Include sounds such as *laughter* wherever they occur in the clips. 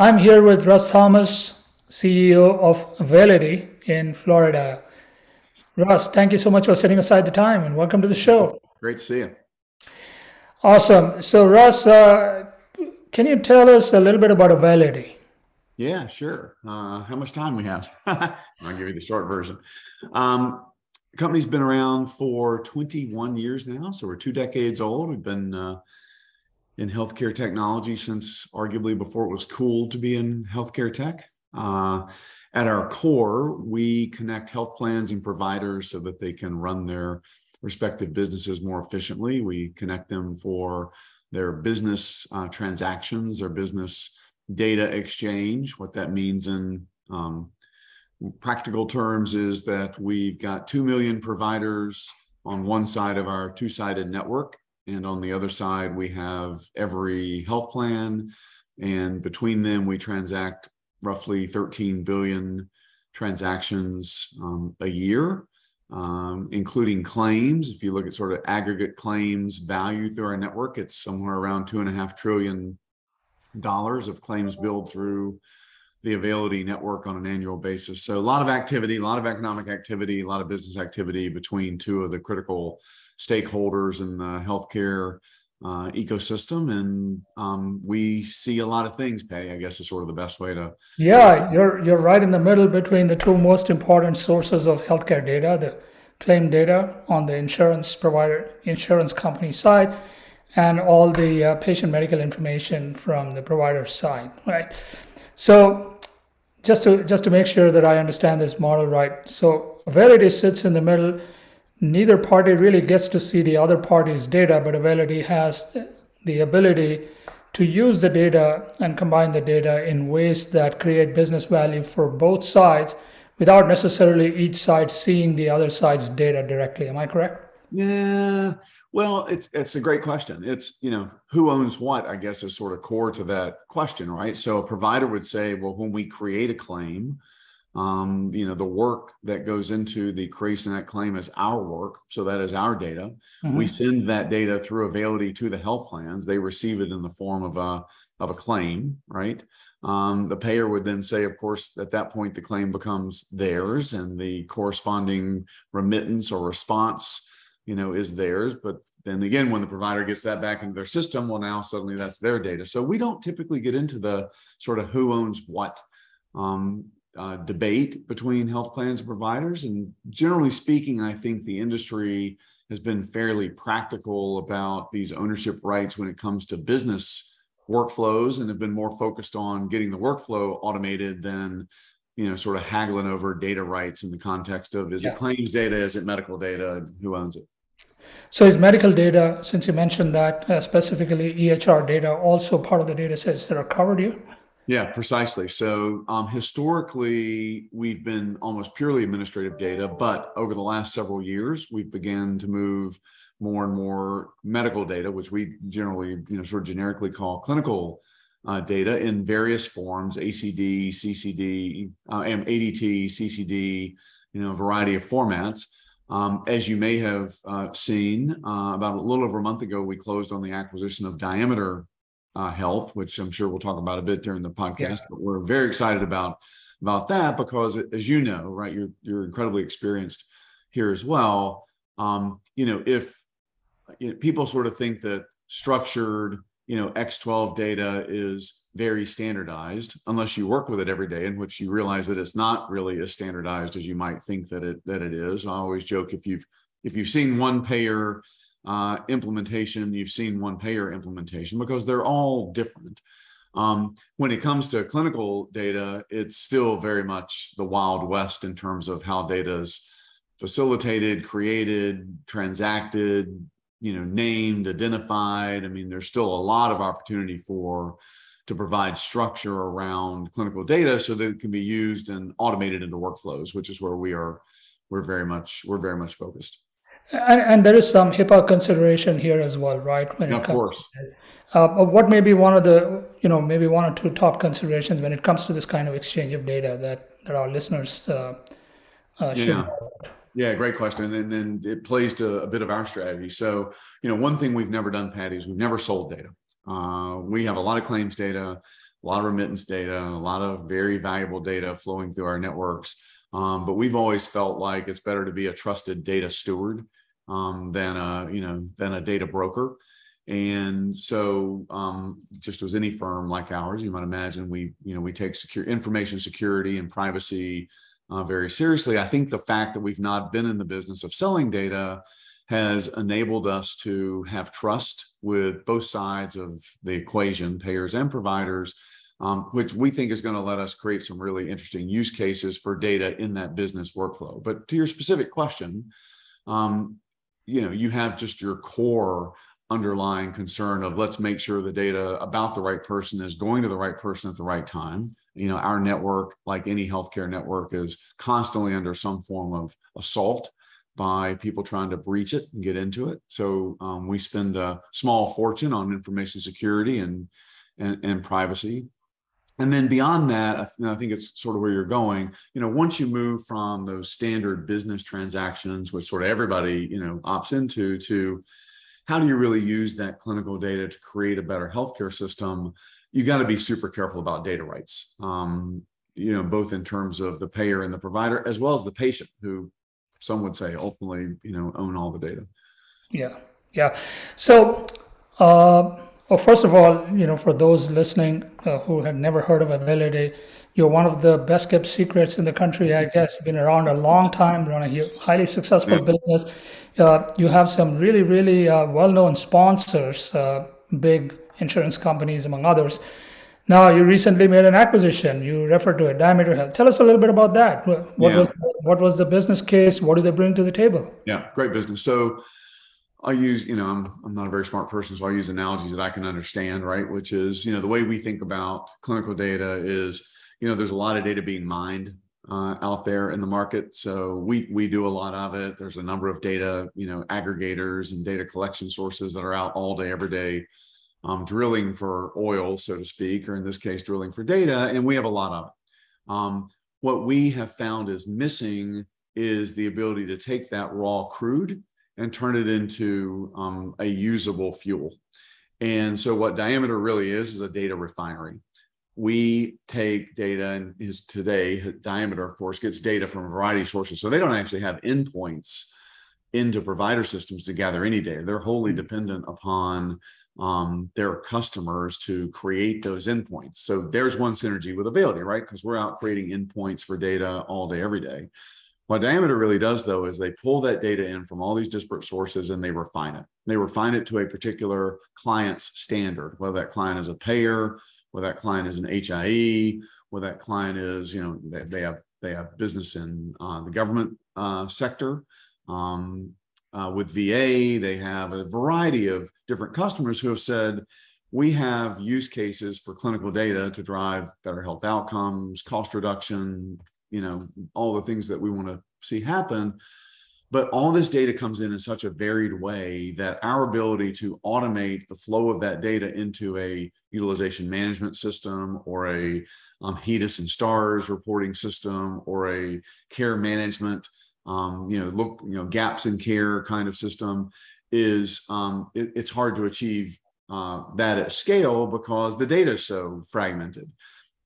I'm here with Russ Thomas, CEO of Availity in Florida. Russ, thank you so much for setting aside the time and welcome to the show. Great to see you. Awesome. So, Russ, uh, can you tell us a little bit about Availity? Yeah, sure. Uh, how much time we have? *laughs* I'll give you the short version. Um, the company's been around for 21 years now, so we're two decades old. We've been uh, in healthcare technology since arguably before it was cool to be in healthcare tech. Uh, at our core, we connect health plans and providers so that they can run their respective businesses more efficiently. We connect them for their business uh, transactions, their business data exchange. What that means in um, practical terms is that we've got 2 million providers on one side of our two sided network. And on the other side, we have every health plan. And between them, we transact roughly 13 billion transactions um, a year. Um, including claims. If you look at sort of aggregate claims value through our network, it's somewhere around two and a half trillion dollars of claims billed through the Availity network on an annual basis. So a lot of activity, a lot of economic activity, a lot of business activity between two of the critical stakeholders in the healthcare uh, ecosystem, and um, we see a lot of things. Pay, I guess, is sort of the best way to. Yeah, you're you're right in the middle between the two most important sources of healthcare data: the claim data on the insurance provider, insurance company side, and all the uh, patient medical information from the provider side, right? So just to just to make sure that I understand this model right, so Availity sits in the middle. Neither party really gets to see the other party's data, but Availity has the ability to use the data and combine the data in ways that create business value for both sides without necessarily each side seeing the other side's data directly. Am I correct? Yeah, well, it's it's a great question. It's you know who owns what. I guess is sort of core to that question, right? So a provider would say, well, when we create a claim, um, you know, the work that goes into the creation of that claim is our work. So that is our data. Mm-hmm. We send that data through Availity to the health plans. They receive it in the form of a of a claim, right? Um, the payer would then say, of course, at that point, the claim becomes theirs, and the corresponding remittance or response you know, is theirs. But then again, when the provider gets that back into their system, well, now suddenly that's their data. So we don't typically get into the sort of who owns what um, uh, debate between health plans and providers. And generally speaking, I think the industry has been fairly practical about these ownership rights when it comes to business workflows and have been more focused on getting the workflow automated than you know sort of haggling over data rights in the context of is yeah. it claims data is it medical data who owns it so is medical data since you mentioned that uh, specifically ehr data also part of the data sets that are covered here yeah precisely so um, historically we've been almost purely administrative data but over the last several years we've began to move more and more medical data which we generally you know sort of generically call clinical uh, data in various forms ACD, CCD, uh, ADT, CCD, you know, a variety of formats. Um, as you may have uh, seen, uh, about a little over a month ago, we closed on the acquisition of Diameter uh, Health, which I'm sure we'll talk about a bit during the podcast. Yeah. But we're very excited about about that because, as you know, right, you're you're incredibly experienced here as well. Um, you know, if you know, people sort of think that structured you know x12 data is very standardized unless you work with it every day in which you realize that it's not really as standardized as you might think that it that it is. I always joke if you've if you've seen one payer uh, implementation you've seen one payer implementation because they're all different. Um, when it comes to clinical data it's still very much the wild west in terms of how data is facilitated created transacted you know named identified i mean there's still a lot of opportunity for to provide structure around clinical data so that it can be used and automated into workflows which is where we are we're very much we're very much focused and, and there is some HIPAA consideration here as well, right? When of course. Uh, what may be one of the, you know, maybe one or two top considerations when it comes to this kind of exchange of data that, that our listeners uh, uh, should yeah. Yeah, great question. And then it plays to a bit of our strategy. So, you know, one thing we've never done, Paddy, is we've never sold data. Uh, we have a lot of claims data. a lot of remittance data, a lot of very valuable data flowing through our networks. Um, but we've always felt like it's better to be a trusted data steward um, than a you know than a data broker. And so, um, just as any firm like ours, you might imagine we you know we take secure information security and privacy uh, very seriously. I think the fact that we've not been in the business of selling data has enabled us to have trust with both sides of the equation, payers and providers, um, which we think is going to let us create some really interesting use cases for data in that business workflow. But to your specific question, um, you know, you have just your core underlying concern of let's make sure the data about the right person is going to the right person at the right time. You know, our network, like any healthcare network, is constantly under some form of assault by people trying to breach it and get into it. So um, we spend a small fortune on information security and, and, and privacy. And then beyond that, I, think it's sort of where you're going. You know, once you move from those standard business transactions, which sort of everybody you know opts into, to how do you really use that clinical data to create a better healthcare system? You got to be super careful about data rights. Um, you know, both in terms of the payer and the provider, as well as the patient, who some would say ultimately, you know, own all the data. Yeah, yeah. So, uh, well, first of all, you know, for those listening uh, who had never heard of Availity, you're one of the best kept secrets in the country, I guess. Been around a long time, run a highly successful yeah. business. Uh, you have some really, really uh, well-known sponsors, uh, big insurance companies, among others. Now, you recently made an acquisition. You referred to it, Diameter Health. Tell us a little bit about that. What yeah. was what was the business case? What do they bring to the table? Yeah, great business. So I use, you know, I'm I'm not a very smart person, so I use analogies that I can understand, right? Which is, you know, the way we think about clinical data is, you know, there's a lot of data being mined uh, out there in the market. So we we do a lot of it. There's a number of data, you know, aggregators and data collection sources that are out all day, every day, um, drilling for oil, so to speak, or in this case, drilling for data, and we have a lot of it. Um, what we have found is missing is the ability to take that raw crude and turn it into um, a usable fuel. And so, what Diameter really is is a data refinery. We take data, and is today Diameter, of course, gets data from a variety of sources. So they don't actually have endpoints into provider systems to gather any data. They're wholly dependent upon um, their customers to create those endpoints. So there's one synergy with Availity, right? Because we're out creating endpoints for data all day, every day. What Diameter really does, though, is they pull that data in from all these disparate sources and they refine it. They refine it to a particular client's standard, whether that client is a payer, whether that client is an HIE, whether that client is, you know, they, they have they have business in uh, the government uh, sector. Um, uh, with VA, they have a variety of different customers who have said, we have use cases for clinical data to drive better health outcomes, cost reduction, you know, all the things that we want to see happen. But all this data comes in in such a varied way that our ability to automate the flow of that data into a utilization management system or a um, HEDIS and STARS reporting system or a care management um, you know, look, you know, gaps in care kind of system is um, it, it's hard to achieve uh, that at scale because the data is so fragmented.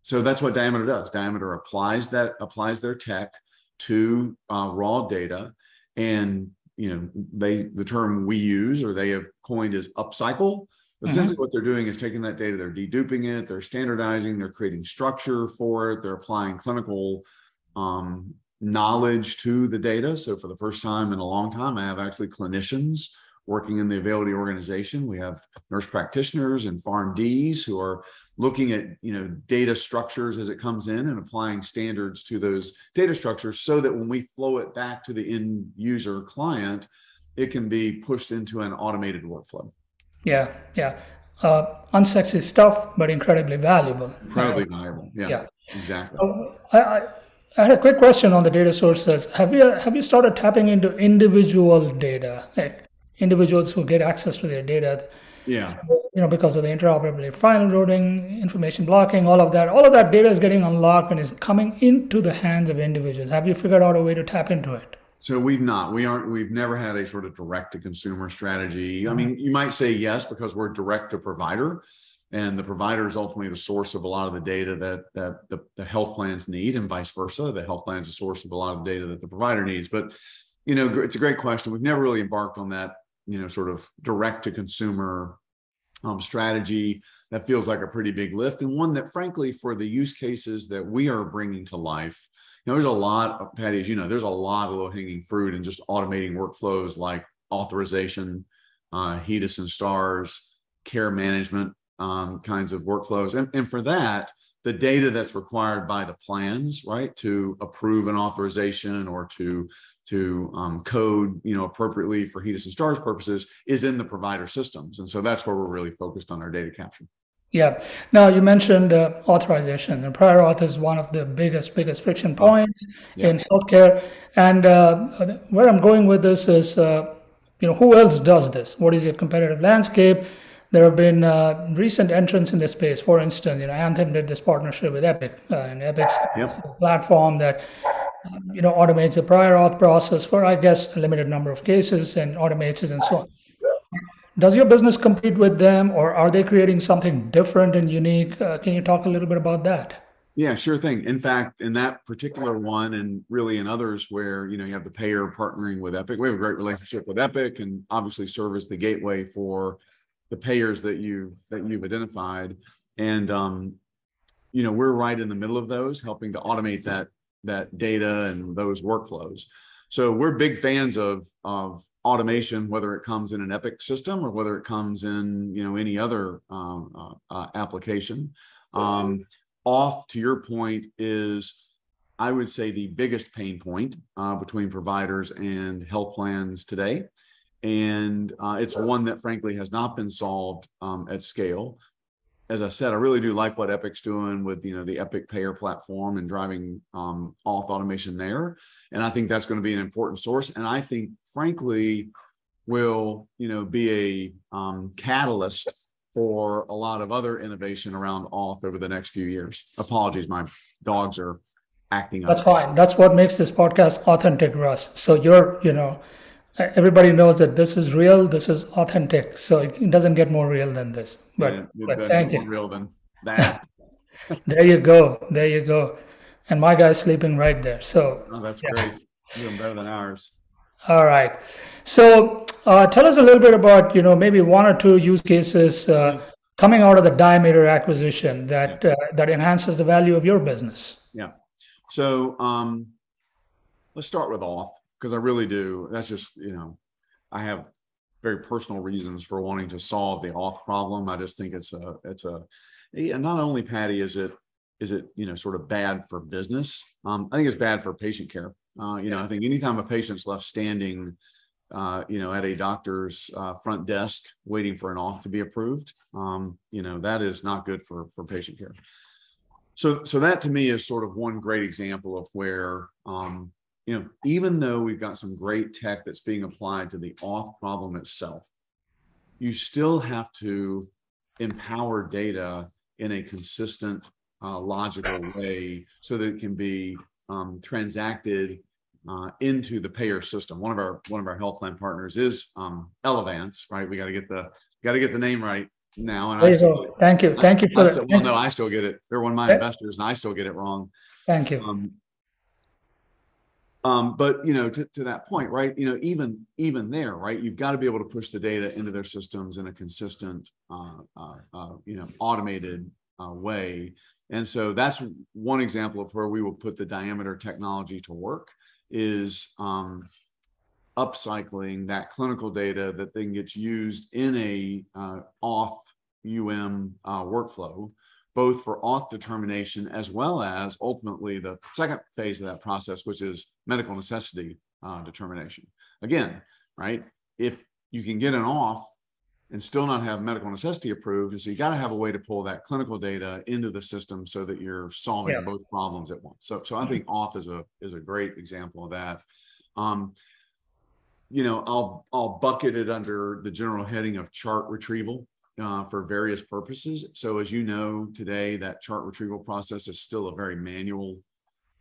So that's what Diameter does. Diameter applies that applies their tech to uh, raw data, and you know they the term we use or they have coined is upcycle. Mm-hmm. Essentially, what they're doing is taking that data, they're deduping it, they're standardizing, they're creating structure for it, they're applying clinical um, knowledge to the data. So for the first time in a long time, I have actually clinicians working in the Availity organization. We have nurse practitioners and PharmDs who are looking at you know data structures as it comes in and applying standards to those data structures so that when we flow it back to the end user client, it can be pushed into an automated workflow. Yeah, yeah. Uh, unsexy stuff, but incredibly valuable. Incredibly valuable. Yeah, yeah. exactly. Uh, I, I, I had a quick question on the data sources. Have you have you started tapping into individual data, like individuals who get access to their data? Yeah. You know, because of the interoperability, file routing, information blocking, all of that, all of that data is getting unlocked and is coming into the hands of individuals. Have you figured out a way to tap into it? So we've not. We aren't. We've never had a sort of direct to consumer strategy. I mm-hmm. mean, you might say yes because we're direct to provider, and the provider is ultimately the source of a lot of the data that that the, the health plans need and vice versa. The health plan is the source of a lot of data that the provider needs. But you know it's a great question. We've never really embarked on that you know sort of direct to consumer um, strategy. That feels like a pretty big lift and one that frankly for the use cases that we are bringing to life you know there's a lot of Paddy as you know there's a lot of low hanging fruit and just automating workflows like authorization uh, HEDIS and stars care management um, kinds of workflows. And, and for that, the data that's required by the plans, right, to approve an authorization or to to um, code, you know, appropriately for HEDIS and STARS purposes, is in the provider systems, and so that's where we're really focused on our data capture. Yeah. Now you mentioned uh, authorization, and prior auth is one of the biggest biggest friction points yeah. in healthcare. And uh, where I'm going with this is, uh, you know, who else does this? What is your competitive landscape? There have been uh, recent entrants in this space. For instance, you know, Anthem did this partnership with Epic, uh, and Epic's yep. platform that you know automates the prior auth process for, I guess, a limited number of cases and automates it and so on. Does your business compete with them, or are they creating something different and unique? Uh, can you talk a little bit about that? Yeah, sure thing. In fact, in that particular one, and really in others where you know you have the payer partnering with Epic, we have a great relationship with Epic, and obviously serve as the gateway for the payers that you that you've identified. And um, you know we're right in the middle of those helping to automate that that data and those workflows. So we're big fans of of automation whether it comes in an epic system or whether it comes in you know any other um, uh, application. Um, auth to your point is i would say the biggest pain point uh, between providers and health plans today and uh, it's one that frankly has not been solved um, at scale. As I said, I really do like what Epic's doing with you know the Epic Payer platform and driving um, auth automation there, and I think that's going to be an important source. And I think, frankly, will you know be a um, catalyst for a lot of other innovation around auth over the next few years. Apologies, my dogs are acting. That's up. fine. That's what makes this podcast authentic, Russ. So you're you know everybody knows that this is real this is authentic so it doesn't get more real than this. But, yeah, but thank you. real than *laughs* that. There you go there you go. And my guy's sleeping right there so oh, that's yeah. great. Even better than ours. All right. So uh, tell us a little bit about you know maybe one or two use cases uh, coming out of the diameter acquisition that yeah. uh, that enhances the value of your business. Yeah. So um, let's start with auth because I really do. That's just, you know, I have very personal reasons for wanting to solve the auth problem. I just think it's a, it's a, and not only Paddy is it, is it, you know, sort of bad for business. Um, I think it's bad for patient care. Uh, you know, I think anytime a patient's left standing, uh, you know, at a doctor's uh, front desk waiting for an auth to be approved, um, you know, that is not good for for patient care. So, so that to me is sort of one great example of where um, you know, even though we've got some great tech that's being applied to the auth problem itself, you still have to empower data in a consistent, uh, logical way so that it can be um, transacted uh, into the payer system. One of our one of our health plan partners is um, Elevance, right? We got to get the got to get the name right now. And I still, thank you, thank you for I still, well, no, I still get it. They're one of my investors, and I still get it wrong. Thank you. Um, um, but you know, to, to that point, right? You know, even even there, right? You've got to be able to push the data into their systems in a consistent, uh, uh, uh, you know, automated uh, way. And so that's one example of where we will put the diameter technology to work is um, upcycling that clinical data that then gets used in a uh, auth UM workflow both for auth determination as well as ultimately the second phase of that process, which is medical necessity uh, determination. Again, right? If you can get an auth and still not have medical necessity approved, and so you got to have a way to pull that clinical data into the system so that you're solving yeah. both problems at once. So, so I think auth is a is a great example of that. Um, you know, I'll I'll bucket it under the general heading of chart retrieval uh, for various purposes. So as you know today, that chart retrieval process is still a very manual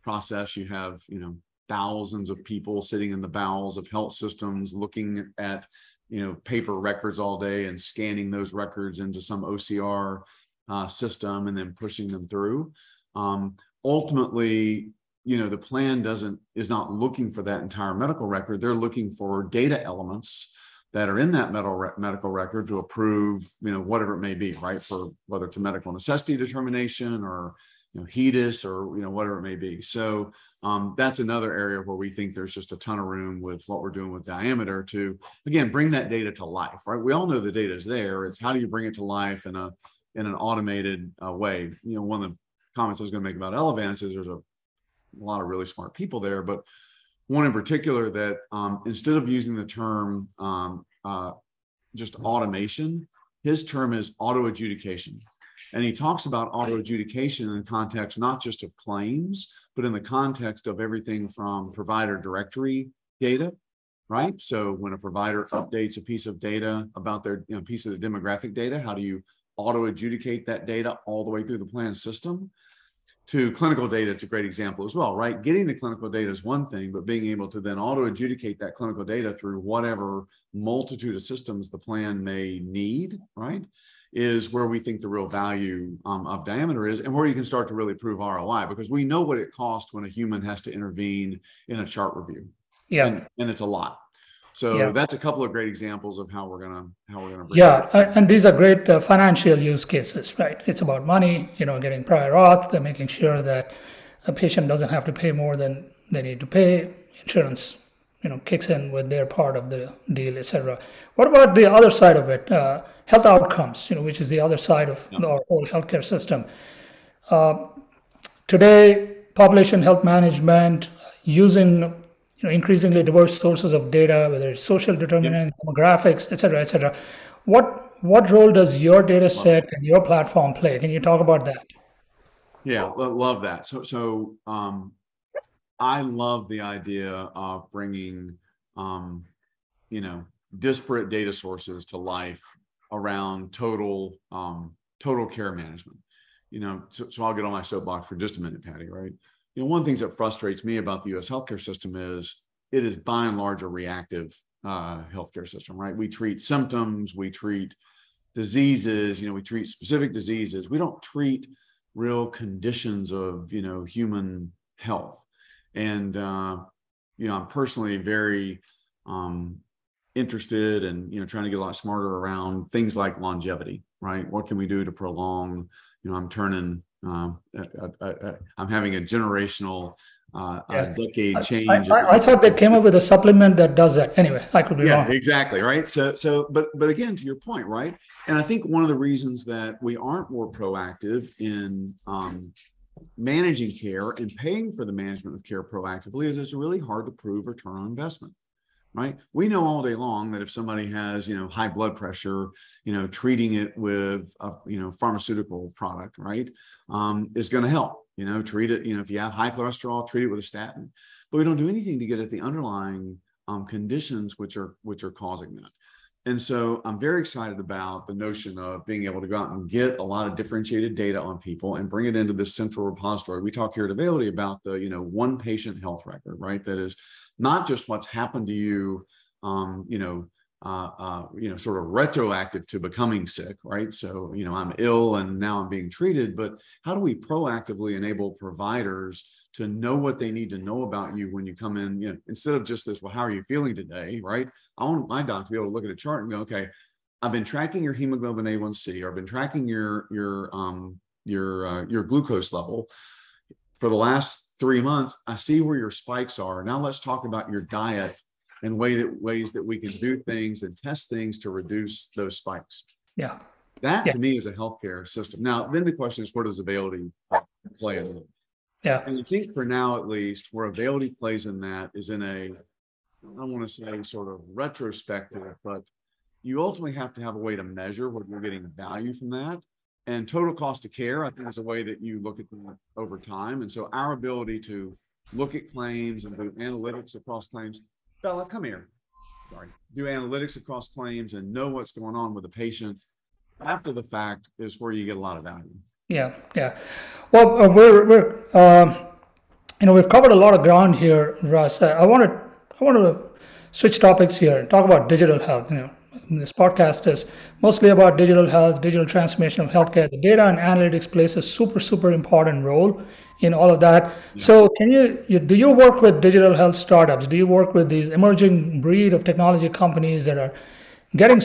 process. You have, you know, thousands of people sitting in the bowels of health systems looking at, you know, paper records all day and scanning those records into some OCR uh, system and then pushing them through. Um, ultimately, you know, the plan doesn't is not looking for that entire medical record. They're looking for data elements that are in that medical medical record to approve, you know, whatever it may be, right? For whether it's a medical necessity determination or you know, HEDIS or you know whatever it may be. So um, that's another area where we think there's just a ton of room with what we're doing with diameter to again bring that data to life. Right? We all know the data is there. It's how do you bring it to life in a in an automated uh, way. You know, one of the comments I was going to make about Elevance is there's a, a lot of really smart people there, but one in particular that um, instead of using the term um, uh, just automation, his term is auto adjudication. And he talks about auto adjudication in the context not just of claims, but in the context of everything from provider directory data, right? So when a provider updates a piece of data about their you know, piece of the demographic data, how do you auto adjudicate that data all the way through the plan system? To clinical data, it's a great example as well, right? Getting the clinical data is one thing, but being able to then auto adjudicate that clinical data through whatever multitude of systems the plan may need, right? Is where we think the real value um, of diameter is and where you can start to really prove ROI because we know what it costs when a human has to intervene in a chart review. Yeah. And, and it's a lot. So yeah. that's a couple of great examples of how we're gonna how we're gonna. yeah, and these are great uh, financial use cases, right? It's about money, you know, getting prior auth, and making sure that a patient doesn't have to pay more than they need to pay. Insurance, you know, kicks in with their part of the deal, etc. What about the other side of it? Uh, health outcomes, you know, which is the other side of yeah. our whole healthcare system. Uh, today, population health management using you know, increasingly diverse sources of data, whether it's social determinants, yep. demographics, et cetera, et cetera. What what role does your data set and your platform play? Can you talk about that? Yeah, love that. So so um, I love the idea of bringing um, you know disparate data sources to life around total um, total care management. You know, so, so I'll get on my soapbox for just a minute, Paddy. Right? You know, one of the things that frustrates me about the U.S. healthcare system is it is by and large a reactive uh, healthcare system, right? We treat symptoms, we treat diseases, you know, we treat specific diseases. We don't treat real conditions of, you know, human health. And, uh, you know, I'm personally very um, interested and, you know, trying to get a lot smarter around things like longevity, right? What can we do to prolong? You know, I'm turning um, I, am having a generational uh, yeah. decade change. I, I, I, thought they came up with a supplement that does that. Anyway, I could be yeah, wrong. exactly. Right. So, so, but, but again, to your point, right? And I think one of the reasons that we aren't more proactive in um, managing care and paying for the management of care proactively is it's really hard to prove return on investment right? We know all day long that if somebody has, you know, high blood pressure, you know, treating it with a, you know, pharmaceutical product, right, um, is going to help. You know, treat it. You know, if you have high cholesterol, treat it with a statin. But we don't do anything to get at the underlying um, conditions which are which are causing that. And so I'm very excited about the notion of being able to go out and get a lot of differentiated data on people and bring it into this central repository. We talk here at Availity about the, you know, one patient health record, right? That is not just what's happened to you, um, you know, uh, uh, you know, sort of retroactive to becoming sick, right? So, you know, I'm ill and now I'm being treated, but how do we proactively enable providers to know what they need to know about you when you come in, you know, instead of just this, well, how are you feeling today, right? I want my doctor to be able to look at a chart and go, okay, I've been tracking your hemoglobin A1C, or I've been tracking your your um, your uh, your glucose level for the last three months, I see where your spikes are. Now let's talk about your diet and way that ways that we can do things and test things to reduce those spikes. Yeah. That yeah. to me is a healthcare system. Now, then the question is, where does Availity play in it? Yeah. And I think for now, at least, where Availity plays in that is in a, I don't want to say sort of retrospective, but you ultimately have to have a way to measure what you're getting value from that. And total cost of care, I think, is a way that you look at them over time. And so our ability to look at claims and do analytics across claims. Bella, come here. Sorry. Do analytics across claims and know what's going on with the patient after the fact is where you get a lot of value. Yeah, yeah. Well, uh, we're we're um, you know we've covered a lot of ground here, Russ. I, I wanted I want to switch topics here and talk about digital health. You know, this podcast is mostly about digital health, digital transformation of healthcare. The data and analytics plays a super, super important role in all of that. Yeah. So, can you, you do you work with digital health startups? Do you work with these emerging breed of technology companies that are getting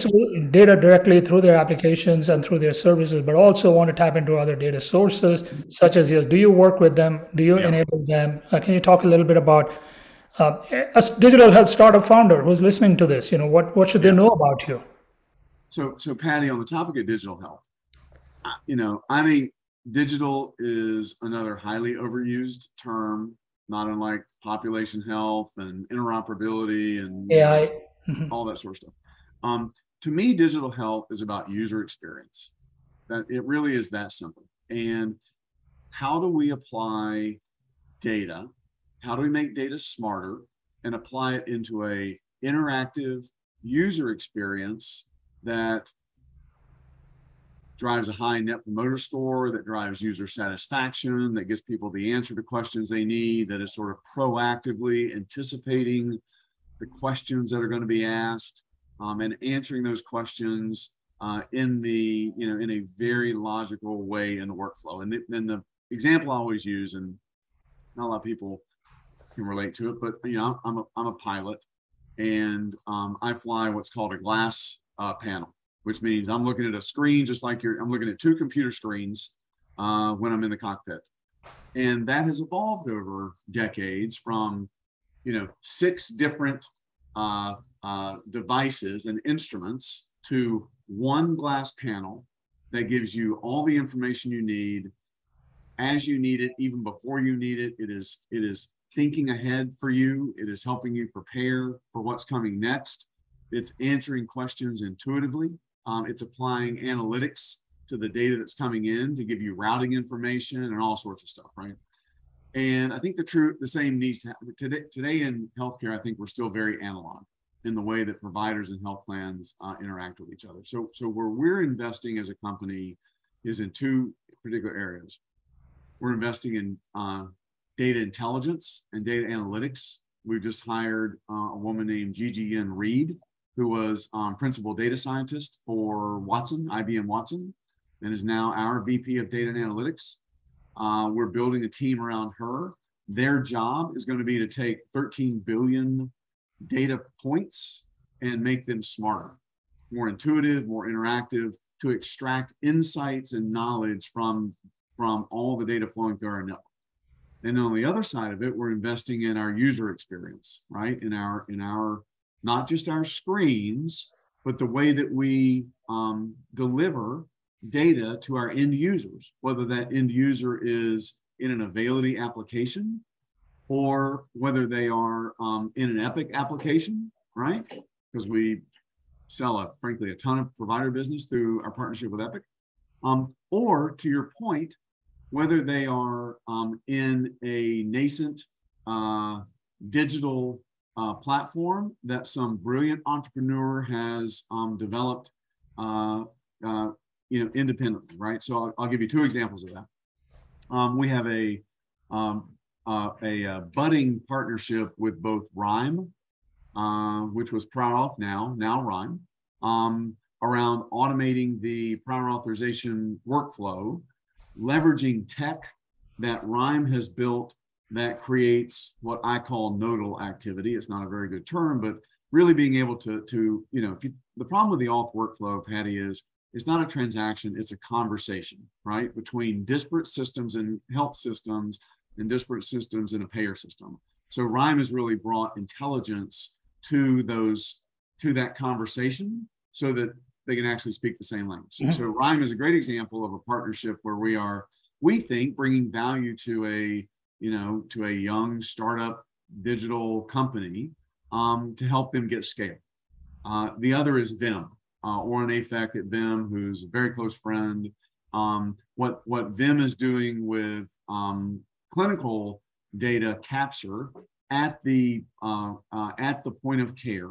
data directly through their applications and through their services, but also want to tap into other data sources such as yours? Do you work with them? Do you yeah. enable them? Uh, can you talk a little bit about uh, a digital health startup founder who's listening to this? You know, what what should they know about you? So, so Paddy, on the topic of digital health, you know, I think digital is another highly overused term, not unlike population health and interoperability and AI, *laughs* all that sort of stuff. Um, to me, digital health is about user experience. That it really is that simple. And how do we apply data? How do we make data smarter and apply it into a interactive user experience that drives a high net promoter score, that drives user satisfaction, that gives people the answer to questions they need, that is sort of proactively anticipating the questions that are going to be asked um, and answering those questions uh, in the you know in a very logical way in the workflow. And, the, and the example I always use, and not a lot of people can relate to it, but you know I'm a, I'm a pilot, and um, I fly what's called a glass uh, panel, which means I'm looking at a screen just like you're. I'm looking at two computer screens uh, when I'm in the cockpit, and that has evolved over decades from you know six different uh, uh, devices and instruments to one glass panel that gives you all the information you need as you need it even before you need it. It is it is thinking ahead for you. It is helping you prepare for what's coming next. It's answering questions intuitively um, it's applying analytics to the data that's coming in to give you routing information and all sorts of stuff right and i think the true the same needs to happen today today in healthcare i think we're still very analog in the way that providers and health plans uh, interact with each other. So, so where we're investing as a company is in two particular areas. We're investing in uh, data intelligence and data analytics. We've just hired uh, a woman named Gigi Yuen-Reed, who was um, principal data scientist for Watson, IBM Watson, and is now our VP of data and analytics. Uh, we're building a team around her. Their job is going to be to take 13 billion data points and make them smarter, more intuitive, more interactive to extract insights and knowledge from, from all the data flowing through our network. And on the other side of it, we're investing in our user experience, right? In our, in our, not just our screens, but the way that we um, deliver data to our end users, whether that end user is in an Availity application or whether they are um, in an Epic application, right? Because we sell a frankly a ton of provider business through our partnership with Epic. Um, or to your point, whether they are um, in a nascent uh, digital uh, platform that some brilliant entrepreneur has um, developed, uh, uh you know, independently, right? So I'll, I'll, give you two examples of that. Um, we have a um, uh, a, uh, budding partnership with both Rhyme, uh, which was Prior Auth now, now Rhyme, um, around automating the prior authorization workflow, leveraging tech that Rhyme has built that creates what I call nodal activity. It's not a very good term, but really being able to, to you know, you, the problem with the auth workflow, Paddy, is it's not a transaction, it's a conversation, right? Between disparate systems and health systems and disparate systems in a payer system. So Rhyme has really brought intelligence to those to that conversation so that they can actually speak the same language. Yeah. So Rhyme is a great example of a partnership where we are, we think, bringing value to a you know to a young startup digital company um, to help them get scale. Uh, the other is Vim, uh, Oron Afek at Vim, who's a very close friend. Um, what what Vim is doing with um, clinical data capture at the uh, uh, at the point of care.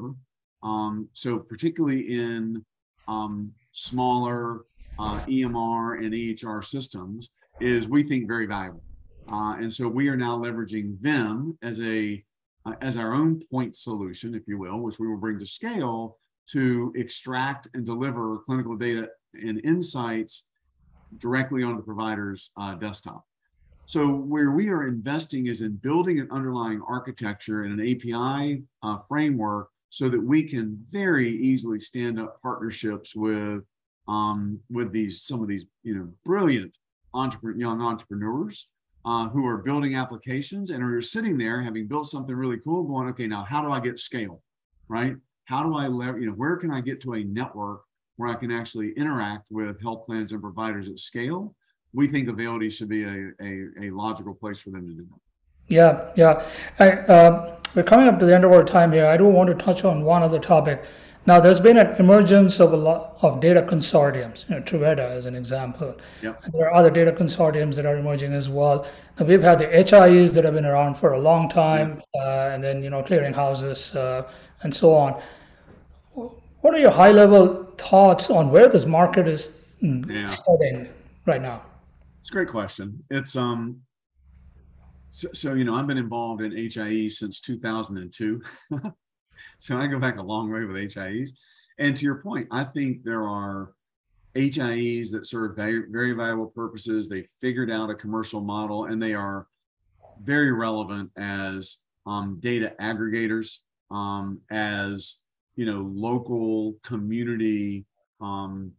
Um, so particularly in um, smaller uh, EMR and EHR systems is we think very valuable. Uh, and so we are now leveraging them as a uh, as our own point solution, if you will, which we will bring to scale to extract and deliver clinical data and insights directly on the provider's uh, desktop. So where we are investing is in building an underlying architecture and an API uh, framework so that we can very easily stand up partnerships with um, with these some of these you know brilliant entrepreneur, young entrepreneurs uh, who are building applications and are sitting there having built something really cool, going, okay, now how do I get scale, right? How do I you know, where can I get to a network where I can actually interact with health plans and providers at scale? We think Availity should be a, a, a logical place for them to do that. Yeah, yeah. I, uh, we're coming up to the end of our time here. I do want to touch on one other topic. Now, there's been an emergence of a lot of data consortiums, you know, Truveta as an example. Yep. There are other data consortiums that are emerging as well. Now, we've had the HIEs that have been around for a long time, uh, and then, you know, clearinghouses uh, and so on. What are your high level thoughts on where this market is Yeah. heading right now? It's a great question. It's um so, so you know, I've been involved in HIE since 2002. *laughs* *laughs* so I go back a long way with HIEs. And to your point, I think there are HIEs that serve very, very valuable purposes. They figured out a commercial model and they are very relevant as um, data aggregators, um, as you know, local community, um,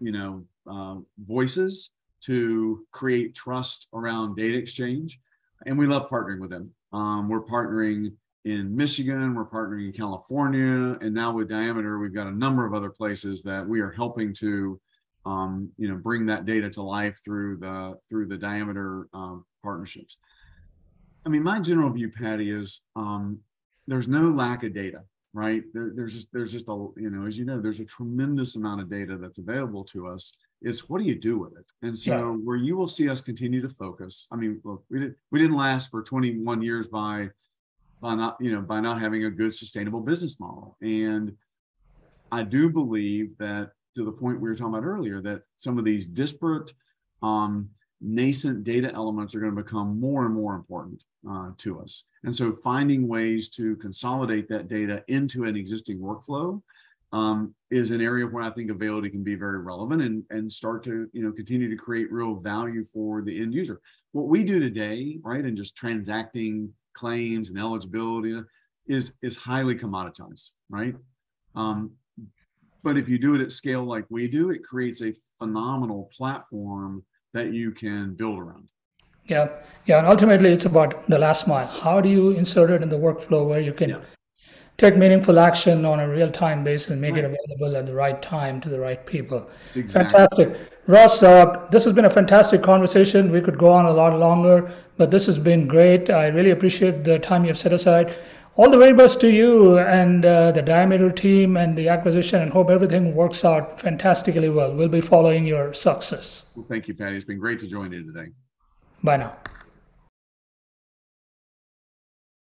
you know, uh, voices to create trust around data exchange. And we love partnering with them. Um, we're partnering in Michigan, we're partnering in California, and now with Diameter, we've got a number of other places that we are helping to, um, you know, bring that data to life through the through the Diameter um, partnerships. I mean, my general view, Paddy, is um, there's no lack of data, right? There, there's just there's just a you know, as you know, there's a tremendous amount of data that's available to us. It's what do you do with it? And so Yeah. where you will see us continue to focus. I mean, look, we didn't we didn't last for 21 years by by not you know by not having a good sustainable business model. And i do believe that to the point we were talking about earlier that some of these disparate um, nascent data elements are going to become more and more important uh, to us. And so finding ways to consolidate that data into an existing workflow um, is an area where i think Availity can be very relevant and, and start to you know continue to create real value for the end user. What we do today right and just transacting claims and eligibility is is highly commoditized, right? Um, but if you do it at scale like we do, it creates a phenomenal platform that you can build around. Yeah, yeah, and ultimately it's about the last mile. How do you insert it in the workflow where you can Yeah. take meaningful action on a real time basis and make it available at the right time to the right people? Exactly Fantastic. Russ, uh, this has been a fantastic conversation. We could go on a lot longer, but this has been great. I really appreciate the time you've set aside. All the very best to you and uh, the Diameter team and the acquisition, and hope everything works out fantastically well. We'll be following your success. well, thank you, Paddy. It's been great to join you today. Bye now.